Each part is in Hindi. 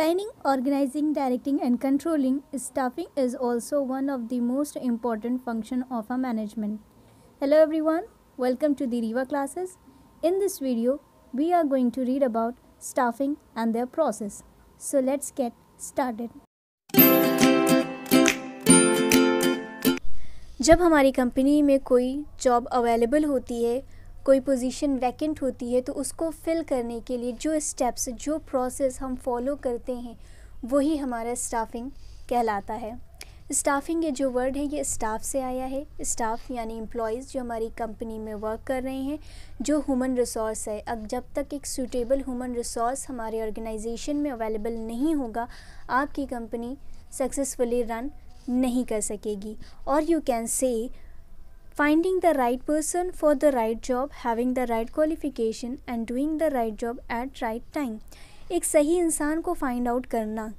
Planning, organizing, directing and controlling staffing is also one of the most important function of a management. Hello everyone, welcome to the Riva classes. In this video, we are going to read about staffing and their process. So let's get started. जब हमारी कंपनी में कोई जॉब अवेलेबल होती है कोई पोजीशन वैकेंट होती है तो उसको फिल करने के लिए जो स्टेप्स जो प्रोसेस हम फॉलो करते हैं, वही हमारा स्टाफिंग कहलाता है। स्टाफिंग ये जो वर्ड है, ये स्टाफ से आया है। स्टाफ यानी एम्प्लॉयज़ जो हमारी कंपनी में वर्क कर रहे हैं, जो ह्यूमन रिसोर्स है। अब जब तक एक सूटेबल ह्यूमन रिसोर्स हमारे ऑर्गेनाइजेशन में अवेलेबल नहीं होगा, आपकी कंपनी सक्सेसफुली रन नहीं कर सकेगी। और you can say finding the right person for the right job, having the right qualification, and doing the right job at right time. एक सही इंसान को फाइंड आउट करना,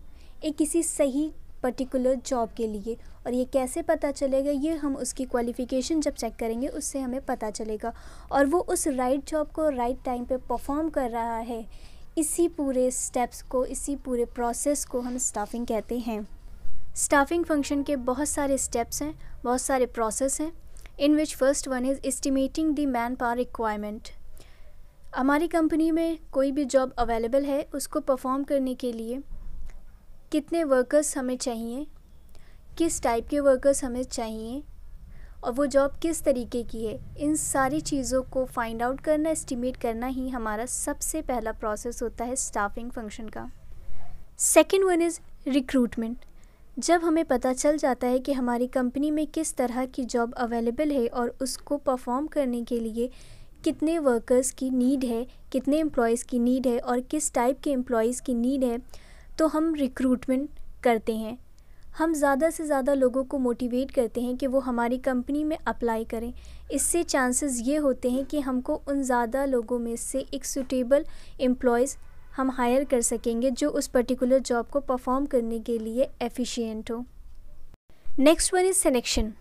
एक किसी सही पर्टिकुलर जॉब के लिए, और ये कैसे पता चलेगा? ये हम उसकी क्वालिफ़िकेशन जब चेक करेंगे, उससे हमें पता चलेगा। और वो उस राइट जॉब को राइट टाइम पे परफॉर्म कर रहा है, इसी पूरे स्टेप्स को, इसी पूरे प्रोसेस को हम स्टाफिंग कहते हैं। स्टाफिंग फ़ंक्शन के बहुत सारे स्टेप्स हैं, बहुत सारे प्रोसेस हैं। In which first one is estimating the manpower requirement हमारी कंपनी में कोई भी जॉब अवेलेबल है, उसको परफॉर्म करने के लिए कितने वर्कर्स हमें चाहिए, किस टाइप के वर्कर्स हमें चाहिए, और वो जॉब किस तरीके की है, इन सारी चीज़ों को फाइंड आउट करना एस्टिमेट करना ही हमारा सबसे पहला प्रोसेस होता है स्टाफिंग फ़ंक्शन का। सेकेंड वन इज़ रिक्रूटमेंट जब हमें पता चल जाता है कि हमारी कंपनी में किस तरह की जॉब अवेलेबल है और उसको परफॉर्म करने के लिए कितने वर्कर्स की नीड है, कितने एम्प्लॉयज़ की नीड है और किस टाइप के एम्प्लॉयज़ की नीड है तो हम रिक्रूटमेंट करते हैं। हम ज़्यादा से ज़्यादा लोगों को मोटिवेट करते हैं कि वो हमारी कंपनी में अप्लाई करें। इससे चांसेस ये होते हैं कि हमको उन ज़्यादा लोगों में से एक सूटेबल एम्प्लॉयज़ हम हायर कर सकेंगे जो उस पर्टिकुलर जॉब को परफॉर्म करने के लिए एफिशिएंट हो। नेक्स्ट वन इज़ सिलेक्शन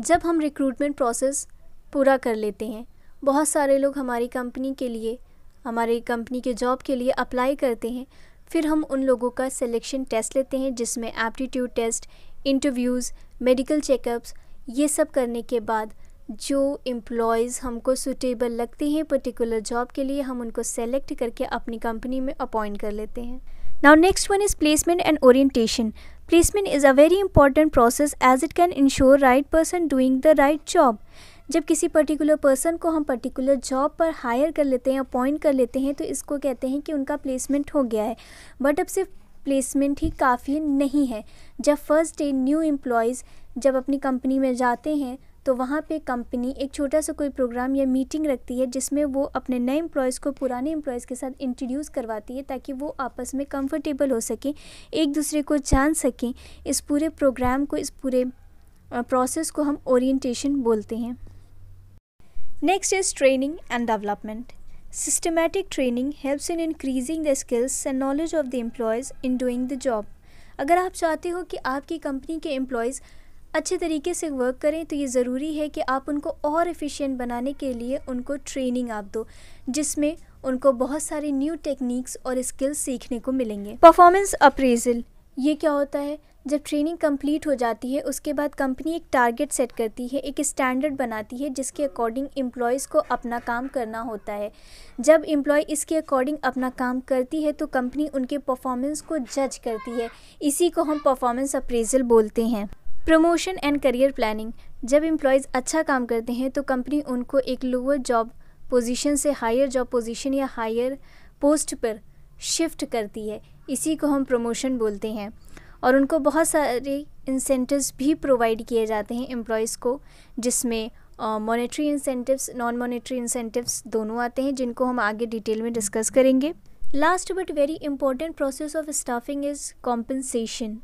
जब हम रिक्रूटमेंट प्रोसेस पूरा कर लेते हैं, बहुत सारे लोग हमारी कंपनी के लिए, हमारी कंपनी के जॉब के लिए अप्लाई करते हैं, फिर हम उन लोगों का सिलेक्शन टेस्ट लेते हैं, जिसमें aptitude test interviews medical checkups ये सब करने के बाद जो एम्प्लॉयज़ हमको सूटेबल लगते हैं पर्टिकुलर जॉब के लिए, हम उनको सेलेक्ट करके अपनी कंपनी में अपॉइंट कर लेते हैं। Now next one is placement and orientation placement is a very important process as it can ensure right person doing the right job जब किसी पर्टिकुलर पर्सन को हम पर्टिकुलर जॉब पर हायर कर लेते हैं अपॉइंट कर लेते हैं तो इसको कहते हैं कि उनका प्लेसमेंट हो गया है। बट अब सिर्फ़ प्लेसमेंट ही काफ़ी नहीं है। जब फ़र्स्ट डे न्यू एम्प्लॉयज़ जब अपनी कंपनी में जाते हैं तो वहाँ पे कंपनी एक छोटा सा कोई प्रोग्राम या मीटिंग रखती है, जिसमें वो अपने नए एम्प्लॉयज़ को पुराने एम्प्लॉयज़ के साथ इंट्रोड्यूस करवाती है, ताकि वो आपस में कंफर्टेबल हो सकें, एक दूसरे को जान सकें। इस पूरे प्रोग्राम को, इस पूरे प्रोसेस को हम ओरिएंटेशन बोलते हैं। Next is training and development systematic training helps in increasing the skills and knowledge of the employees in doing the job अगर आप चाहते हो कि आपकी कंपनी के एम्प्लॉयज़ अच्छे तरीके से वर्क करें तो ये ज़रूरी है कि आप उनको और एफिशिएंट बनाने के लिए उनको ट्रेनिंग आप दो जिसमें उनको बहुत सारे न्यू टेक्निक्स और स्किल्स सीखने को मिलेंगे। परफॉर्मेंस अप्रेजल ये क्या होता है? जब ट्रेनिंग कंप्लीट हो जाती है उसके बाद कंपनी एक टारगेट सेट करती है एक स्टैंडर्ड बनाती है जिसके अकॉर्डिंग एम्प्लॉयज़ को अपना काम करना होता है। जब एम्प्लॉय इसके अकॉर्डिंग अपना काम करती है तो कंपनी उनके परफॉर्मेंस को जज करती है। इसी को हम परफॉर्मेंस अप्रेजल बोलते हैं। प्रमोशन एंड करियर प्लानिंग जब एम्प्लॉयज़ अच्छा काम करते हैं तो कंपनी उनको एक लोअर जॉब पोजीशन से हायर जॉब पोजीशन या हायर पोस्ट पर शिफ्ट करती है। इसी को हम प्रमोशन बोलते हैं। और उनको बहुत सारे इंसेंटिव्स भी प्रोवाइड किए जाते हैं एम्प्लॉयज़ को, जिसमें monetary incentives non monetary incentives दोनों आते हैं, जिनको हम आगे डिटेल में डिस्कस करेंगे। Last but very important process of staffing is compensation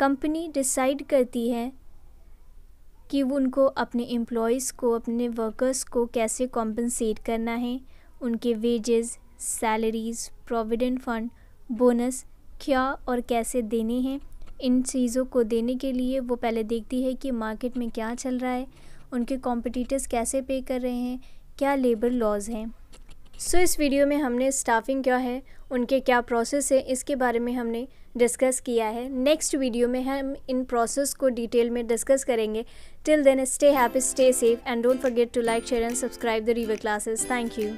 company decide करती है कि वो उनको अपने एम्प्लॉयज़ को, अपने वर्कर्स को कैसे कॉम्पनसेट करना है। उनके wages salaries provident fund bonus क्या और कैसे देने हैं। इन चीज़ों को देने के लिए वो पहले देखती है कि मार्केट में क्या चल रहा है, उनके कॉम्पिटिटर्स कैसे पे कर रहे हैं, क्या लेबर लॉज हैं। सो so, इस वीडियो में हमने स्टाफिंग क्या है उनके क्या प्रोसेस है इसके बारे में हमने डिस्कस किया है। नेक्स्ट वीडियो में हम इन प्रोसेस को डिटेल में डिस्कस करेंगे। Till then stay happy stay safe and don't forget to like share and subscribe the River Classes thank you